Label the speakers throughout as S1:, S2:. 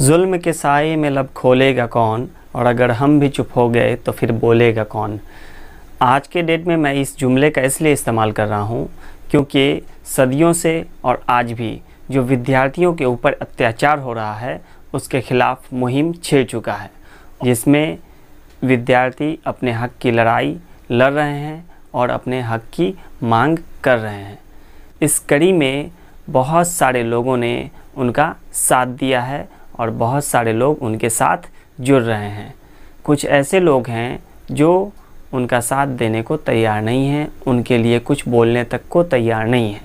S1: जुल्म के साए में लब खोलेगा कौन? और अगर हम भी चुप हो गए तो फिर बोलेगा कौन? आज के डेट में मैं इस जुमले का इसलिए इस्तेमाल कर रहा हूँ, क्योंकि सदियों से और आज भी जो विद्यार्थियों के ऊपर अत्याचार हो रहा है, उसके खिलाफ मुहिम छिड़ चुका है, जिसमें विद्यार्थी अपने हक की लड़ाई लड़ रहे हैं और अपने हक की मांग कर रहे हैं। इस कड़ी में बहुत सारे लोगों ने उनका साथ दिया है और बहुत सारे लोग उनके साथ जुड़ रहे हैं। कुछ ऐसे लोग हैं जो उनका साथ देने को तैयार नहीं है, उनके लिए कुछ बोलने तक को तैयार नहीं है।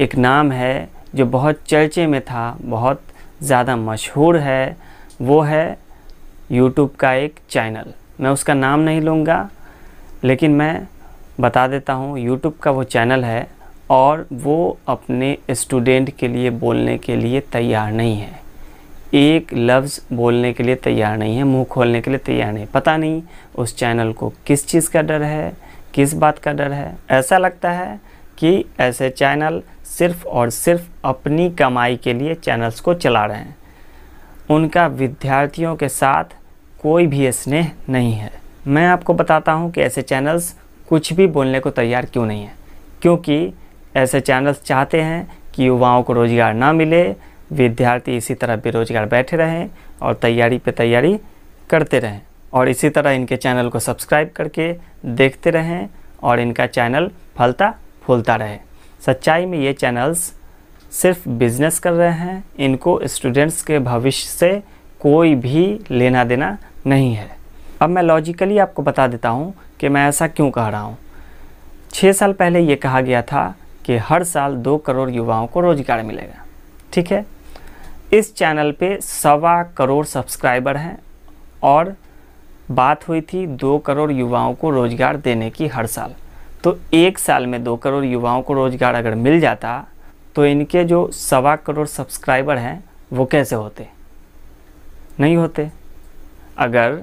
S1: एक नाम है जो बहुत चर्चे में था, बहुत ज़्यादा मशहूर है, वो है यूट्यूब का एक चैनल मैं उसका नाम नहीं लूँगा, लेकिन मैं बता देता हूँ यूट्यूब का वो चैनल है और वो अपने स्टूडेंट के लिए बोलने के लिए तैयार नहीं है। एक लफ्ज़ बोलने के लिए तैयार नहीं है, मुँह खोलने के लिए तैयार नहीं पता नहीं उस चैनल को किस चीज़ का डर है, किस बात का डर है। ऐसा लगता है कि ऐसे चैनल सिर्फ़ और सिर्फ़ अपनी कमाई के लिए चैनल्स को चला रहे हैं। उनका विद्यार्थियों के साथ कोई भी स्नेह नहीं है। मैं आपको बताता हूँ कि ऐसे चैनल्स कुछ भी बोलने को तैयार क्यों नहीं है। क्योंकि ऐसे चैनल्स चाहते हैं कि युवाओं को रोज़गार ना मिले विद्यार्थी इसी तरह बेरोजगार बैठे रहें और तैयारी पे तैयारी करते रहें। और इसी तरह इनके चैनल को सब्सक्राइब करके देखते रहें और इनका चैनल फलता फूलता रहे। सच्चाई में ये चैनल्स सिर्फ़ बिज़नेस कर रहे हैं, इनको स्टूडेंट्स के भविष्य से कोई भी लेना देना नहीं है। अब मैं लॉजिकली आपको बता देता हूँ कि मैं ऐसा क्यों कह रहा हूँ। छः साल पहले ये कहा गया था कि हर साल दो करोड़ युवाओं को रोज़गार मिलेगा, ठीक है? इस चैनल पे सवा करोड़ सब्सक्राइबर हैं और बात हुई थी दो करोड़ युवाओं को रोज़गार देने की हर साल। तो एक साल में दो करोड़ युवाओं को रोज़गार अगर मिल जाता तो इनके जो सवा करोड़ सब्सक्राइबर हैं, वो कैसे होते? नहीं होते। अगर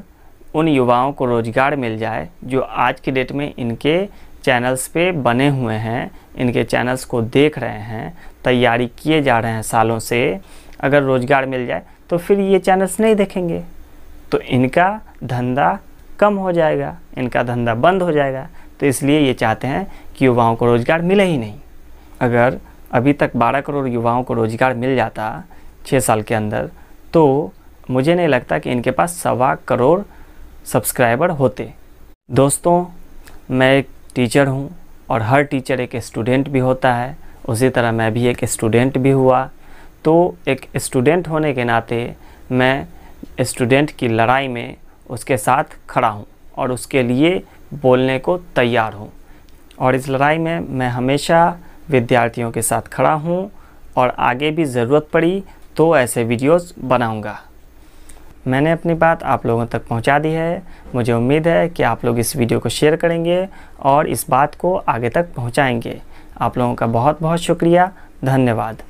S1: उन युवाओं को रोज़गार मिल जाए, जो आज की डेट में इनके चैनल्स पे बने हुए हैं, इनके चैनल्स को देख रहे हैं, तैयारी किए जा रहे हैं सालों से अगर रोज़गार मिल जाए तो फिर ये चैनल्स नहीं देखेंगे। तो इनका धंधा कम हो जाएगा, इनका धंधा बंद हो जाएगा। तो इसलिए ये चाहते हैं कि युवाओं को रोज़गार मिले ही नहीं। अगर अभी तक 12 करोड़ युवाओं को रोज़गार मिल जाता छः साल के अंदर तो मुझे नहीं लगता कि इनके पास सवा करोड़ सब्सक्राइबर होते। दोस्तों, मैं एक टीचर हूँ और हर टीचर एक स्टूडेंट भी होता है। उसी तरह मैं भी एक स्टूडेंट भी हुआ। तो एक स्टूडेंट होने के नाते मैं स्टूडेंट की लड़ाई में उसके साथ खड़ा हूँ और उसके लिए बोलने को तैयार हूँ। और इस लड़ाई में मैं हमेशा विद्यार्थियों के साथ खड़ा हूँ और आगे भी ज़रूरत पड़ी तो ऐसे वीडियोस बनाऊँगा। मैंने अपनी बात आप लोगों तक पहुँचा दी है। मुझे उम्मीद है कि आप लोग इस वीडियो को शेयर करेंगे और इस बात को आगे तक पहुंचाएँगे। आप लोगों का बहुत बहुत शुक्रिया। धन्यवाद।